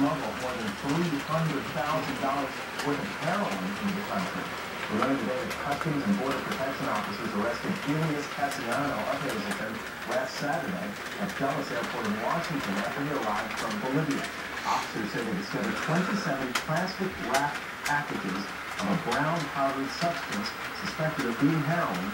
more than $300,000 worth of heroin into the country. We learned today that Customs and Border Protection officers arrested Julius Cassiano of Hazleton last Saturday at Dulles Airport in Washington after he arrived from Bolivia. Officers say they discovered 27 plastic wrapped packages of a brown powdered substance suspected of being heroin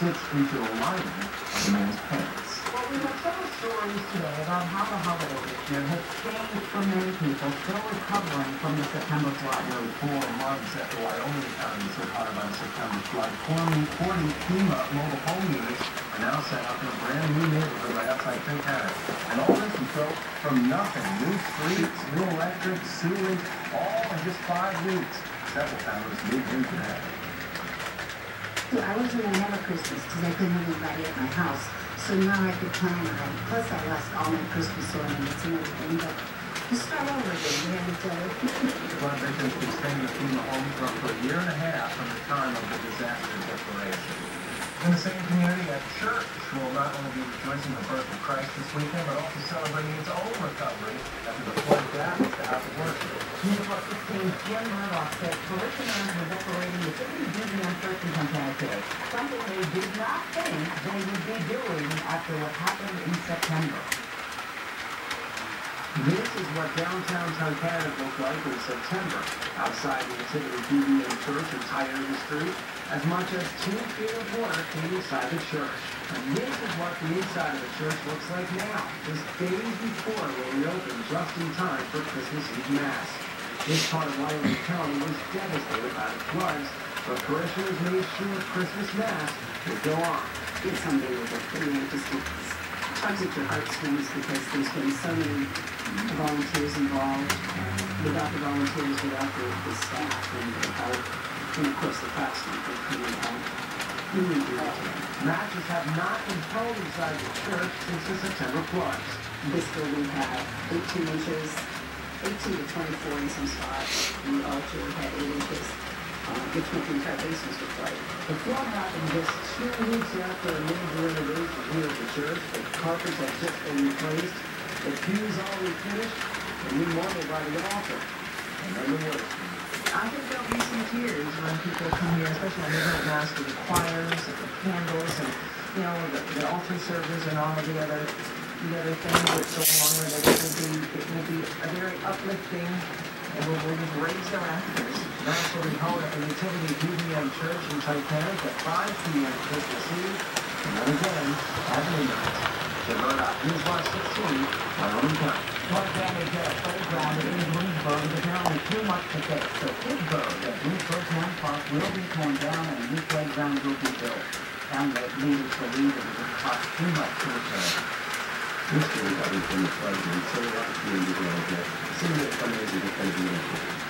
stitched into the lining of the man's pants. Well, we have several stories today about how the holiday this year has changed for many people still recovering from the September flood. Nearly four months after Wyoming was hit hard by September flood, 40, 40 FEMA mobile home units are now set up in a brand new neighborhood right outside Trinidad. And all this was built from nothing. New streets, new electric, sewage, all in just five weeks. Several families moved into today. I wasn't gonna have a Christmas because I couldn't have anybody at my house. So now I could plan ahead. Plus I lost all my Christmas ornaments and everything, but to start over again, we had each other. Flood victims could stay in the home for a year and a half from the time of the disaster declaration. In the same community at church will not only be rejoicing the birth of Christ this weekend, but also celebrating its own recovery after the flood damaged the house of worship. Newport 16 Jim Murdoch said parishioners were decorating the City Jubilee Church in Comparative, something they did not think they would be doing after what happened in September. This is what downtown Tunkhannock looked like in September. Outside the Nativity BVM Church in Tioga Street, as much as two feet of water came inside the church. And this is what the inside of the church looks like now, just days before we reopened just in time for Christmas Eve Mass. This part of Wyoming County was devastated by the floods, but parishioners made sure Christmas Mass would go on. It's unbelievable. I mean, it just it tugs at your heartstrings because there's been so many volunteers involved. Without the volunteers, without the, the staff and the help, and of course the pastor for coming out. We need to do that today. Matches have not been held inside the church since the September floods. This building had 18 inches, 18 to 24 in some spots. The altar had 8 inches, uh, which meant the entire basement was flooded. The flood happened just two weeks after a major renovation here at the church. The carpets had just been replaced, the pews already finished, and new marble by the altar. And then the worst. I think there'll be some tears when people come here, especially when on midnight mass with the choirs and the candles and, you know, the, the altar servers and all of the other, the other things that go along with it. It will be, it will be a very uplifting, and we'll, we'll raise their rafters. Mass will be held at the Nativity BVM Church in Tunkhannock at 5 p.m. Christmas Eve, and then again at midnight. The Murdoch News Watch 16, Wyoming County. Flood damage at a playground in Bloomsburg is apparently too much to fix. So Pittsburgh, at Bloomsburg Town Park, will be torn down and a new playground will be built. Town leaders believe it will cost too much to repair. This year, everything is like we so opportunity to like that. Seems amazing to kind of do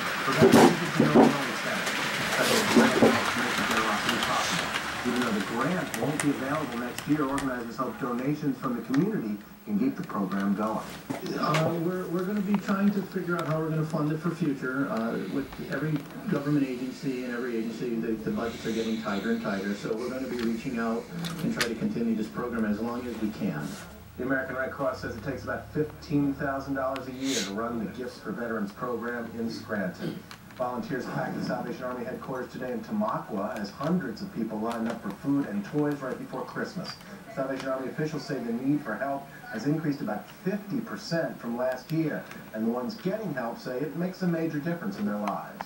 be available next year, organizers hope donations from the community can keep the program going. Uh, we're, we're gonna be trying to figure out how we're gonna fund it for future. Uh, with every government agency and every agency, the, the budgets are getting tighter and tighter, so we're gonna be reaching out and try to continue this program as long as we can. The American Red Cross says it takes about $15,000 a year to run the Gifts for Veterans program in Scranton. Volunteers packed the Salvation Army headquarters today in Tamaqua as hundreds of people lined up for food and toys right before Christmas. Salvation Army officials say the need for help has increased about 50% from last year, and the ones getting help say it makes a major difference in their lives.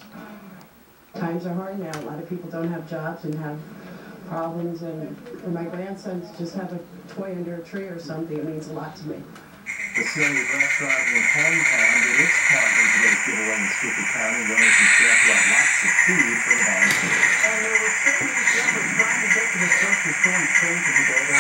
Times are hard now. A lot of people don't have jobs and have problems, and my grandsons just have a toy under a tree or something. It means a lot to me. The Sillies Restaurant in Hometown did its part in today's giveaway in Schuylkill County, some staff out lots of food for the volunteers. And there were so many people trying to get to the church before we came to today. They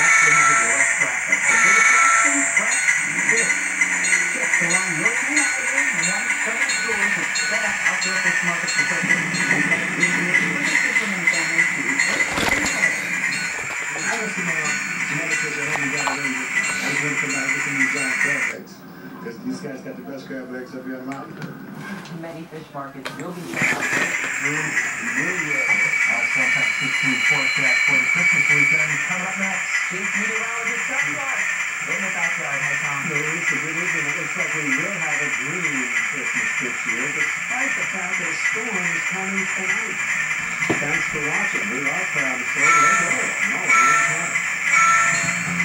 Fairbanks if you're in Mountain. Many fish markets will be shut down through New Year. Our Sunset 16 forecast for the Christmas weekend coming up next. Chief Meteorologist Chuck Clark in the backyard. Hi, Tom. So it's a good evening. It looks like we will have a green Christmas this year, despite the fact that a storm is coming tonight. Thanks for watching. We are proud to say, let's go. No, we ain't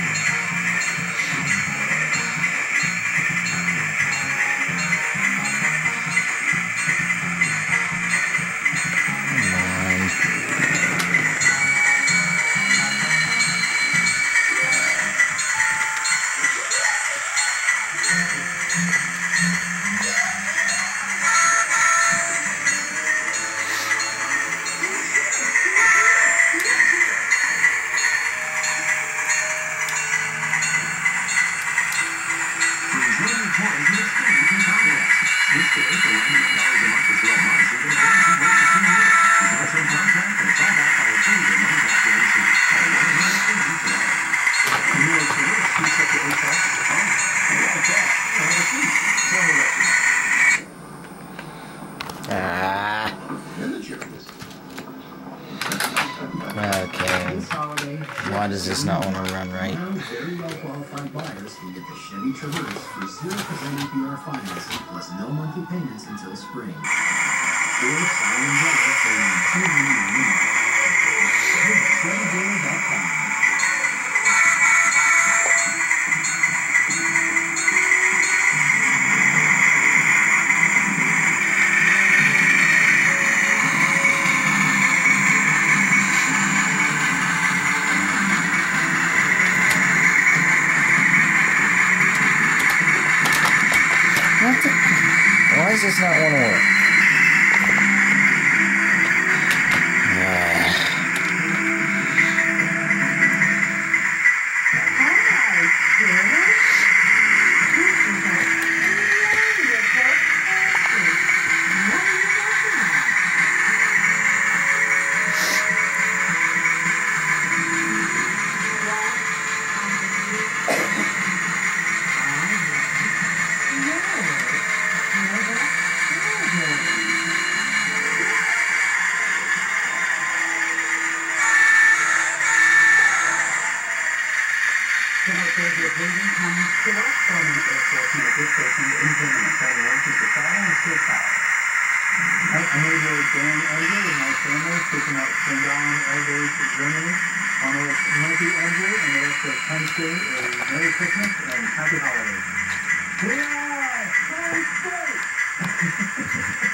Okay. Why does this not want to run right? Why does this not want to work? I, I know you're Dan Edgar with my family, taking out Sundown all day to Germany. I want to Edgar and the rest of Penn State a Merry Christmas and Happy Holidays.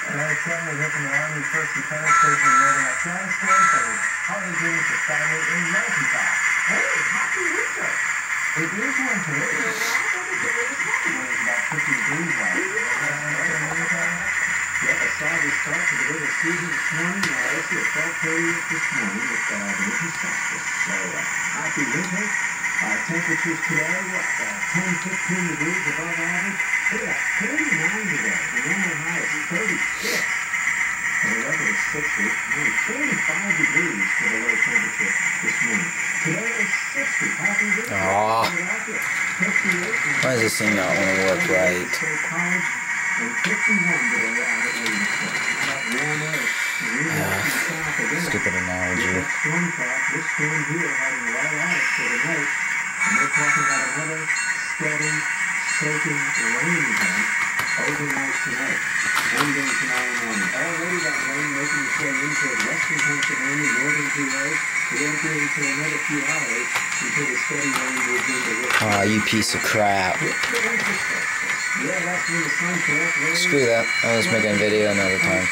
Tonight, seven was up in the Army First Lieutenant Station in Northern Afghanistan for holiday greetings to family in Mountaintop. Hey, happy winter. It is winter. It's about 50 degrees out. Yep, a solid start to the winter season this morning. Uh, let's see, at 12:30 this morning with uh, the winter solstice. So, uh, happy winter. Uh, temperatures today, what, uh, 10, 15 degrees above average. Look at that, 39 today. The normal high is 36. The regular is 60. Only 45 degrees for the low temperature this morning. Today is 60. Happy winter. Aw. Get out there. 58. Why does this thing not want to work right? State College and 51 today out at Williamsport. That warm air moving up to the south again. Stupid analogy. This storm here heading for the night. And they're talking about another steady, soaking rain event overnight tonight. One day tomorrow morning. Already that rain making its way into western Pennsylvania, northern PA. It won't be until another few hours until the steady rain moves into Aw, you piece of crap. yeah, that's the sun Screw that. I'll just make a video another time.